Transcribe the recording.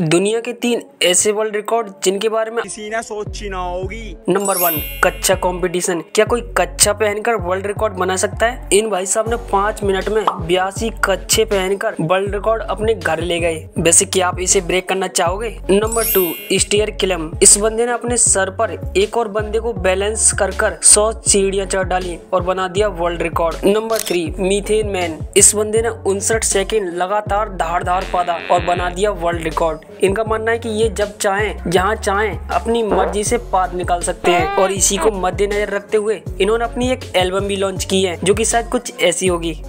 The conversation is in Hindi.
दुनिया के तीन ऐसे वर्ल्ड रिकॉर्ड जिनके बारे में किसी ने सोची ना होगी। नंबर वन कच्चा कंपटीशन क्या कोई कच्चा पहनकर वर्ल्ड रिकॉर्ड बना सकता है? इन भाई साहब ने पाँच मिनट में बयासी कच्चे पहनकर वर्ल्ड रिकॉर्ड अपने घर ले गए। वैसे क्या आप इसे ब्रेक करना चाहोगे? नंबर टू स्टेयर क्लम इस बंदे ने अपने सर पर एक और बंदे को बैलेंस कर कर सौ सीढ़ियाँ चढ़ डाली और बना दिया world record number three methane man इस बंदे ने उनसठ सेकेंड लगातार धार धार पादा और बना दिया वर्ल्ड रिकॉर्ड इनका मानना है कि ये जब चाहें, जहाँ चाहें, अपनी मर्ज़ी से पाद निकाल सकते हैं। और इसी को मद्देनजर रखते हुए इन्होंने अपनी एक एल्बम भी लॉन्च की है, जो कि शायद कुछ ऐसी होगी।